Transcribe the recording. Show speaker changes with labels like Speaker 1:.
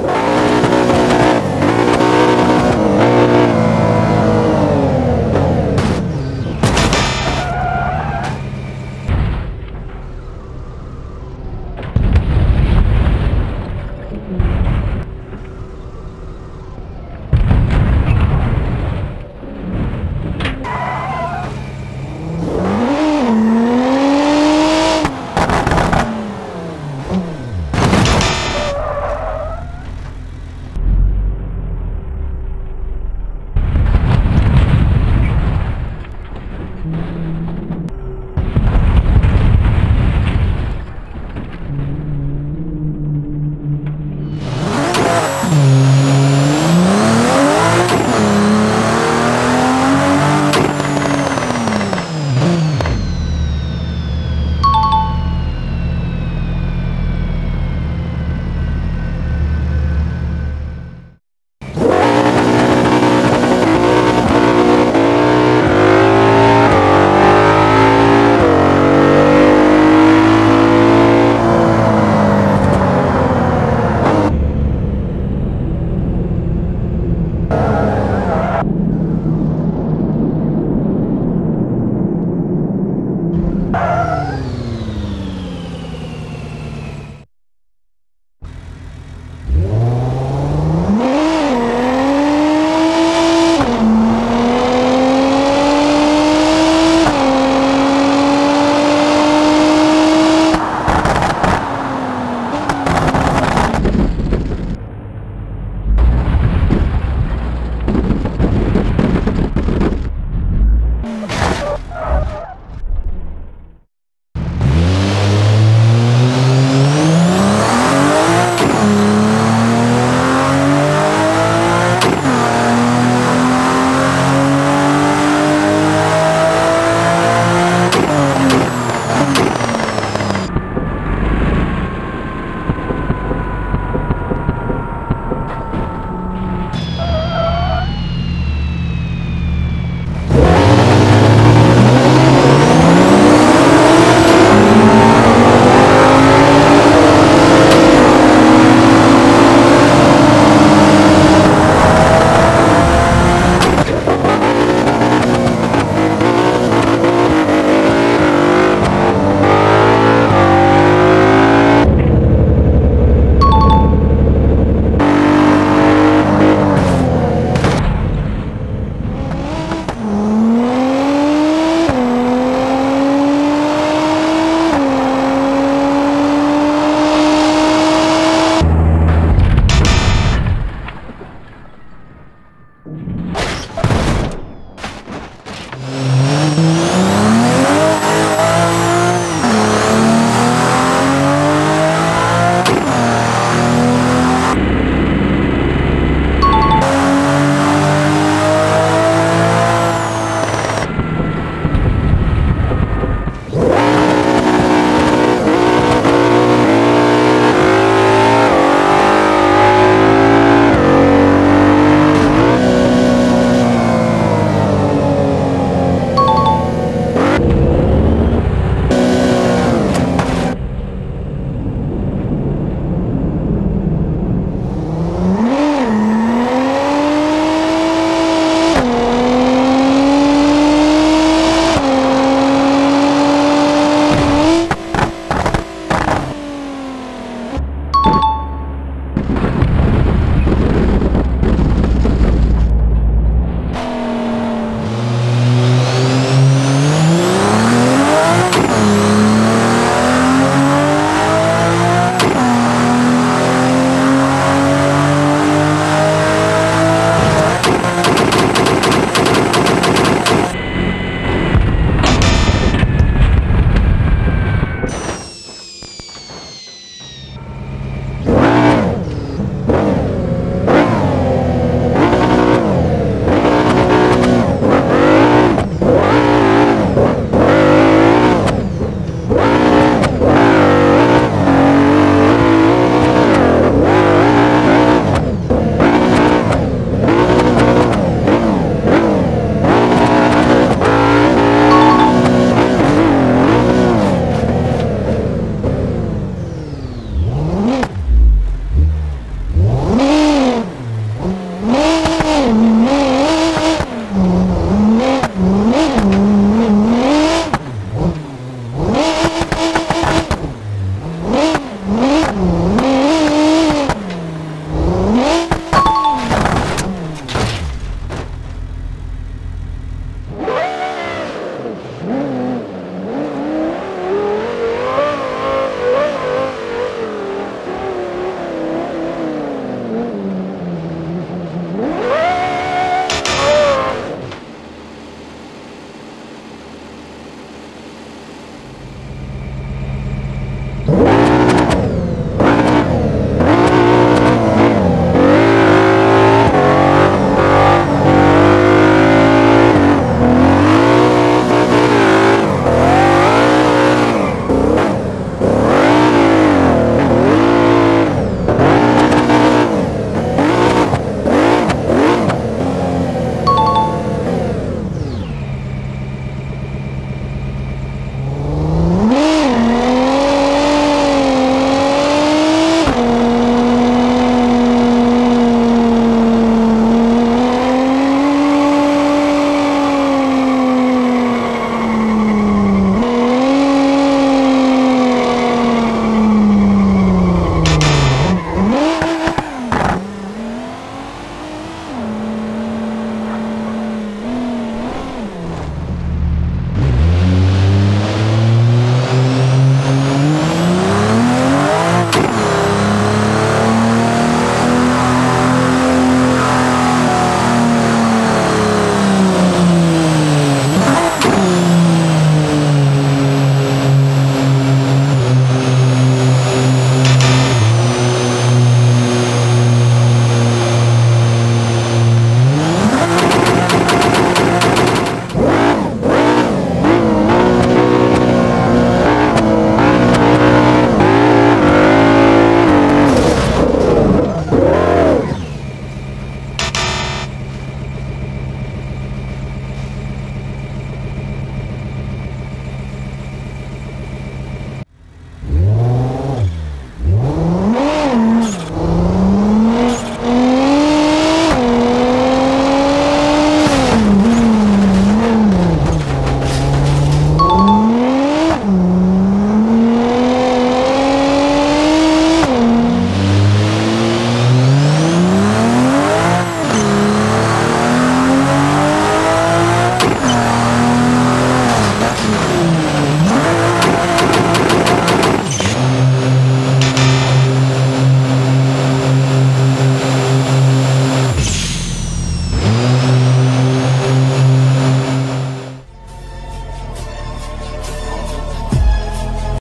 Speaker 1: you